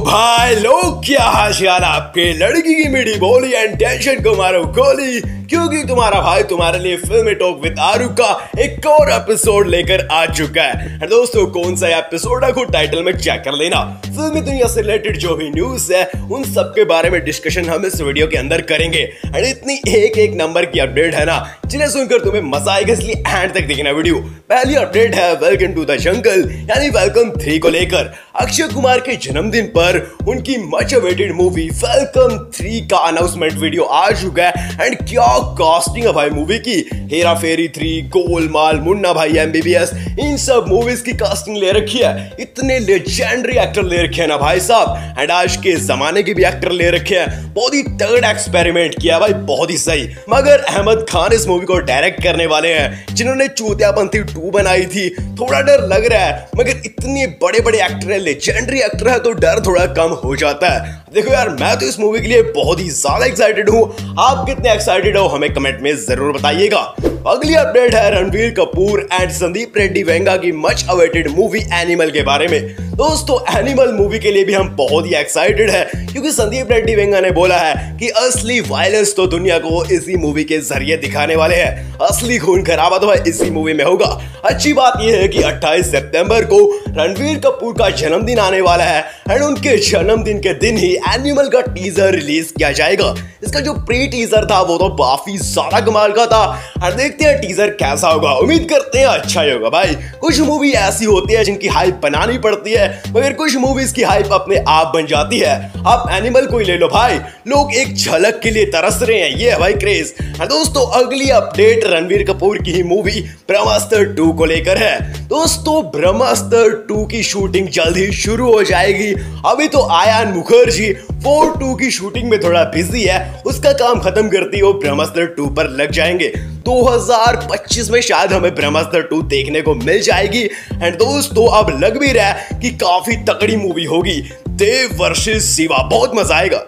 भाई, लोग क्या हाशियाल आपके? लड़की की मीठी बोली एंड टेंशन को मारो गोली, क्योंकि तुम्हारा भाई तुम्हारे लिए फ़िल्म टॉक विद आरू का एक और एपिसोड लेकर आ चुका है। और दोस्तों, कौन सा एपिसोड है? टाइटल में चेक कर लेना। फिल्मी दुनिया से रिलेटेड जो भी न्यूज़ है, उन सब के बारे में डिस्कशन हम इस वीडियो के अंदर करेंगे। एंड इतनी एक एक नंबर की अपडेट है ना, जिन्हें सुनकर तुम्हें मज़ा आएगा, इसलिए एंड तक देखना वीडियो पहली अपडेट है वेलकम टू द जंगल यानी वेलकम थ्री को लेकर। अक्षय कुमार के जन्मदिन पर उनकी much awaited movie welcome three का अनाउंसमेंट वीडियो आ चुका है। एंड क्या कास्टिंग है भाई मूवी की? हेरा फेरी थ्री गोलमाल, मुन्ना भाई एमबीबीएस इन सब मूवीज़ की कास्टिंग ले रखी है। इतने लेजेंडरी एक्टर ले रखे हैं ना भाई साहब। एंड आज के जमाने के भी एक्टर ले रखे हैं। बहुत ही थर्ड एक्सपेरिमेंट किया भाई, बहुत ही सही। मगर अहमद खान इस मूवी को डायरेक्ट करने वाले हैं, जिन्होंने चूतियापंथी टू बनाई थी। थोड़ा डर लग रहा है, मगर इतने बड़े बड़े एक्टर है लेजेंडरी एक्टर है तो डर थोड़ा कम हो जाता है। देखो यार, मैं तो इस मूवी के लिए बहुत ही ज़्यादा एक्साइटेड हूँ। आप कितने एक्साइटेड हो, हमें कमेंट में ज़रूर बताइएगा। अगली अपडेट है रणवीर कपूर एंड संदीप रेड्डी वेंगा की मच अवेटेड मूवी एनिमल के बारे में। दोस्तों एनिमल मूवी के लिए भी हम बहुत ही एक्साइटेड है, क्योंकि संदीप रेड्डी वेंगा ने बोला है कि असली वायलेंस तो दुनिया को इसी मूवी के ज़रिए दिखाने वाले हैं। असली खून खराबा तो इसी मूवी में होगा। अच्छी बात यह है कि 28 सितंबर को रणवीर कपूर का जन्मदिन आने वाला है एंड उनके जन्मदिन के दिन ही एनिमल का टीजर रिलीज़ किया जाएगा। इसका जो प्री टीजर था, वो तो काफ़ी ज़्यादा कमाल का था। और देखते हैं टीजर कैसा होगा। उम्मीद करते हैं अच्छा ही होगा भाई। कुछ मूवी ऐसी होती है जिनकी हाइप बनानी पड़ती है मगर कुछ मूवीज़ की हाइप अपने आप बन जाती है। आप एनिमल को ही ले लो भाई। लोग एक झलक के लिए तरस रहे हैं। ये है भाई क्रेज दोस्तों, अगली अपडेट रणवीर कपूर की ही मूवी ब्रह्मास्त्र टू को लेकर है। दोस्तों ब्रह्मास्त्र टू की शूटिंग जल्द ही शुरू हो जाएगी। अभी तो आयान मुखर्जी फोर टू की शूटिंग में थोड़ा बिज़ी है। उसका काम खत्म करती वो ब्रह्मास्त्र टू पर लग जाएँगे। 2025 में शायद हमें ब्रह्मास्त्र 2 देखने को मिल जाएगी। एंड दोस्तों, अब लग भी रहा है कि काफ़ी तगड़ी मूवी होगी। देव वर्सेस शिवा, बहुत मज़ा आएगा।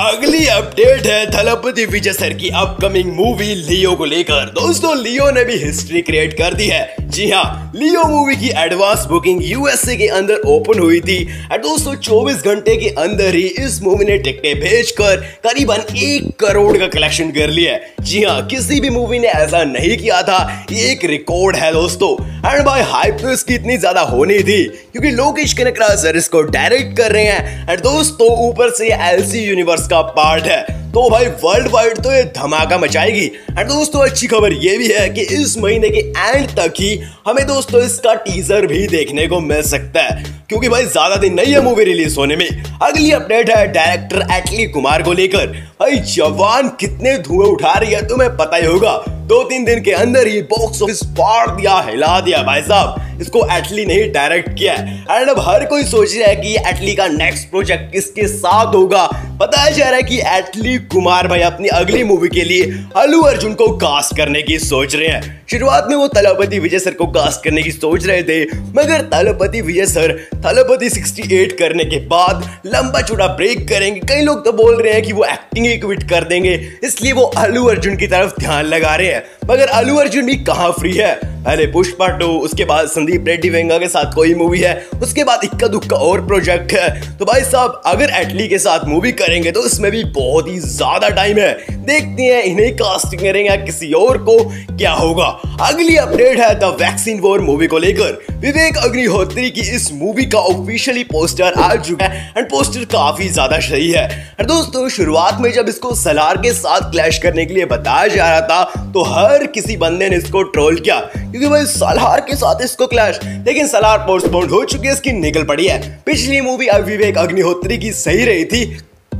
अगली अपडेट है थलपति विजय सर की अपकमिंग मूवी लियो को लेकर। दोस्तों, लियो ने भी हिस्ट्री क्रिएट कर दी है। जी हाँ लियो मूवी की एडवांस बुकिंग यूएसए के अंदर ओपन हुई थी और दोस्तों 24 घंटे के अंदर ही इस मूवी ने टिकटें भेजकर करीबन एक करोड़ का कलेक्शन कर लिया है। जी हाँ किसी भी मूवी ने ऐसा नहीं किया था। ये एक रिकॉर्ड है दोस्तों। एंड भाई हाइप तो इसकी इतनी ज़्यादा होनी थी, क्योंकि लोकेश कनकरा सर इसको डायरेक्ट कर रहे हैं। एंड दोस्तों, ऊपर से एलसी यूनिवर्स का पार्ट है। तो भाई वर्ल्ड वाइड तो ये धमाका मचाएगी। एंड दोस्तों, अच्छी खबर ये भी है कि इस महीने के एंड तक ही हमें दोस्तों इसका टीजर भी देखने को मिल सकता है। क्योंकि भाई, ज़्यादा दिन नहीं है मूवी रिलीज़ होने में। अगली अपडेट है डायरेक्टर एटली कुमार को लेकर। भाई, जवान कितने धुएँ उठा रही है तुम्हें पता ही होगा। दो तीन दिन के अंदर ही बॉक्स ऑफ़िस फाड़ दिया, हिला दिया भाई साहब। इसको एटली ने ही डायरेक्ट किया है। एंड अब हर कोई सोच रहा है कि एटली का नेक्स्ट प्रोजेक्ट किसके साथ होगा। बताया जा रहा है कि एटली कुमार भाई अपनी अगली मूवी के लिए अल्लू अर्जुन को कास्ट करने की सोच रहे हैं। शुरुआत में वो तलपति विजय सर को कास्ट करने की सोच रहे थे, मगर तलपति विजय सर तलपति 68 करने के बाद लंबा चौड़ा ब्रेक करेंगे। कई लोग तो बोल रहे हैं कि वो एक्टिंग ही क्विट कर देंगे। इसलिए वो अल्लू अर्जुन की तरफ़ ध्यान लगा रहे हैं। मगर अल्लू अर्जुन भी कहाँ फ्री है? पहले पुष्पा टू उसके बाद संदीप रेड्डी वेंगा के साथ कोई मूवी है? उसके बाद इक्का दुक्का और प्रोजेक्ट है। तो भाई साहब, अगर एटली के साथ मूवी करेंगे तो इसमें भी बहुत ही ज़्यादा टाइम है। देखते हैं, इन्हें कास्टिंग करेंगे किसी और को, क्या होगा? अगली अपडेट है द वैक्सीन वॉर मूवी को लेकर। विवेक अग्निहोत्री की इस मूवी का ऑफिशियली पोस्टर आ चुका है एंड पोस्टर काफ़ी ज़्यादा सही है। दोस्तों, शुरुआत में जब इसको सलार के साथ क्लैश करने के लिए बताया जा रहा था तो हर किसी बंदे ने इसको ट्रोल किया, क्योंकि भाई सलार के साथ इसको क्लैश लेकिन सलार पोस्टपोन हो चुकी है, इसकी निकल पड़ी है। पिछली मूवी विवेक अग्निहोत्री की सही रही थी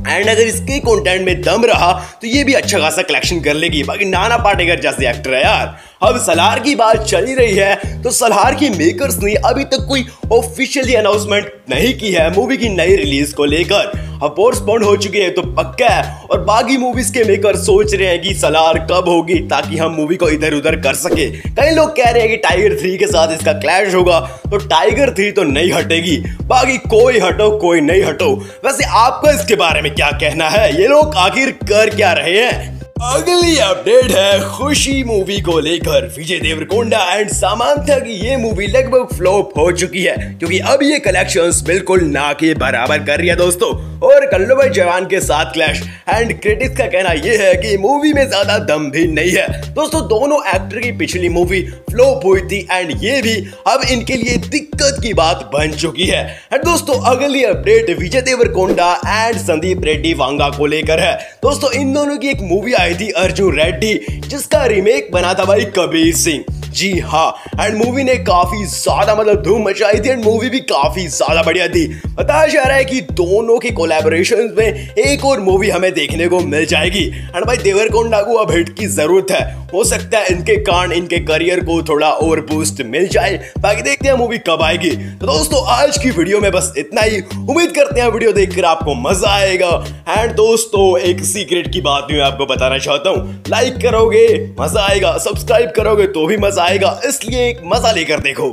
एंड अगर इसके कंटेंट में दम रहा तो ये भी अच्छा खासा कलेक्शन कर लेगी। बाकी नाना पाटेकर जैसे एक्टर है यार। अब सलार की बात चली रही है तो सलार की मेकर्स ने अभी तक कोई ऑफिशियली अनाउंसमेंट नहीं की है मूवी की नई रिलीज़ को लेकर। पोस्टपोन हो चुकी है तो पक्का है। और बाकी मूवीज़ के मेकर सोच रहे हैं कि सलार कब होगी, ताकि हम मूवी को इधर उधर कर सके। कई लोग कह रहे हैं कि टाइगर थ्री के साथ इसका क्लैश होगा तो टाइगर थ्री तो नहीं हटेगी। बाकी कोई हटो, कोई नहीं हटो। वैसे आपका इसके बारे में क्या कहना है? ये लोग आखिर कर क्या रहे हैं? अगली अपडेट है खुशी मूवी को लेकर। विजय देवरकोंडा एंड सामांथा की ये मूवी लगभग फ्लॉप हो चुकी है, क्योंकि अब ये कलेक्शंस बिल्कुल ना के बराबर कर रही है दोस्तों। और कल्लो भाई जवान के साथ क्लैश एंड क्रिटिक्स का कहना यह है कि मूवी में ज़्यादा दम भी नहीं है। दोस्तों, दोनों एक्टर की पिछली मूवी फ्लॉप हुई थी एंड ये भी अब इनके लिए दिक्कत की बात बन चुकी है। एंड दोस्तों, अगली अपडेट विजय देवरकोंडा एंड संदीप रेड्डी वांगा को लेकर है। दोस्तों, इन दोनों की एक मूवी आई थी अर्जुन रेड्डी जिसका रीमेक बना था भाई कबीर सिंह। जी हाँ एंड मूवी ने काफ़ी ज़्यादा मतलब धूम मचाई थी एंड मूवी भी काफ़ी ज़्यादा बढ़िया थी। बताया जा रहा है कि दोनों के कोलैबोरेशन में एक और मूवी हमें देखने को मिल जाएगी। एंड भाई, देवरकोंडा को अब हिट की ज़रूरत है। हो सकता है इनके कारण इनके करियर को थोड़ा और बूस्ट मिल जाए। बाकी देखते हैं मूवी कब आएगी। तो दोस्तों, आज की वीडियो में बस इतना ही। उम्मीद करते हैं वीडियो देखकर आपको मज़ा आएगा। एंड दोस्तों, एक सीक्रेट की बात भी मैं आपको बताना चाहता हूँ। लाइक करोगे, मज़ा आएगा। सब्सक्राइब करोगे तो भी मज़ा आएगा इसलिए एक मज़ा लेकर देखो।